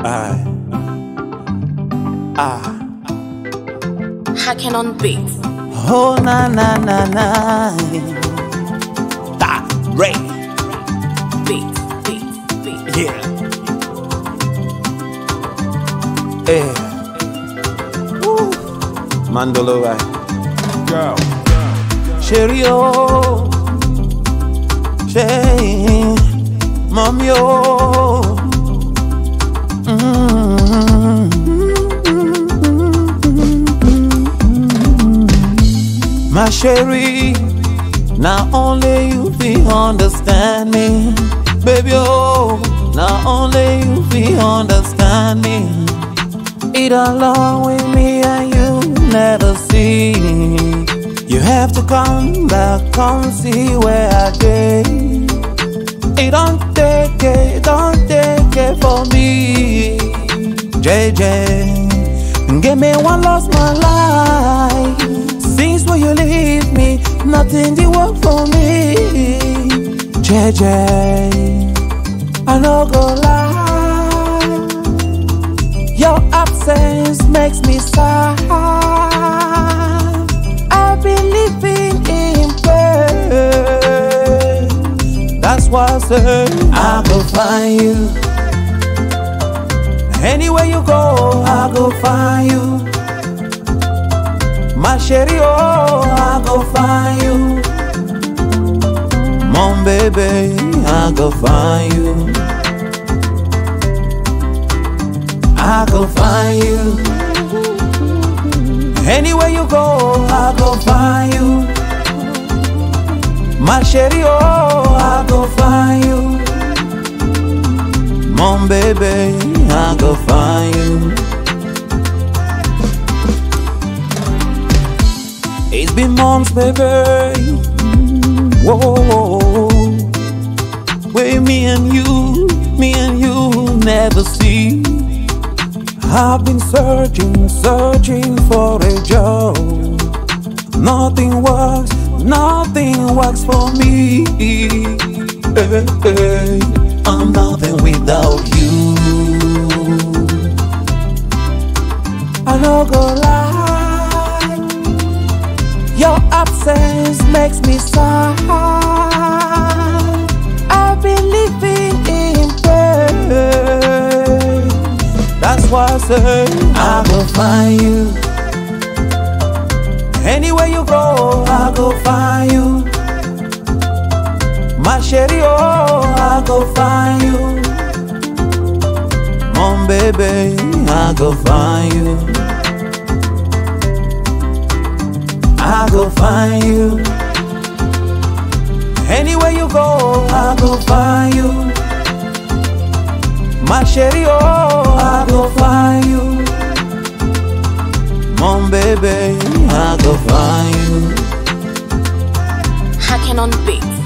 I, ah, Hakenon beats. oh na na na na, Tah Ray, Beats. Beats. Beats. yeah, eh, Woo. Mandolo right, Girl. Sherry oh, Sherry, mommy oh. My Sherry, now only you be understand me, baby. Oh, now only you be understand me. It along with me and you never see. You have to come back, come see where I did. It don't take it don't take it for me. JJ, give me one lost my life. Nothing did work for me. JJ, I no go lie. Your absence makes me sad. I've been living in pain. That's why I say I go find you. Anywhere you go, I go find you. My sherry, oh, I go find you. Mom, baby, I go find you. I go find you. Anywhere you go, I go find you. My sherry, oh, I go find you. Mom, baby, I go find you. Been months, baby. Whoa, where me and you, me and you never see. I've been searching, searching for a job. Nothing works, nothing works for me. Hey, hey, I'm nothing without you. I no go lie, makes me sad. I've been living in pain. That's why I say I go find you. Anywhere you go, I go find you. My sherry, oh, I go find you. Mom, baby, I go find you. My sherry, oh, I go find you. Mom, baby, I go find you. Hakenon beats.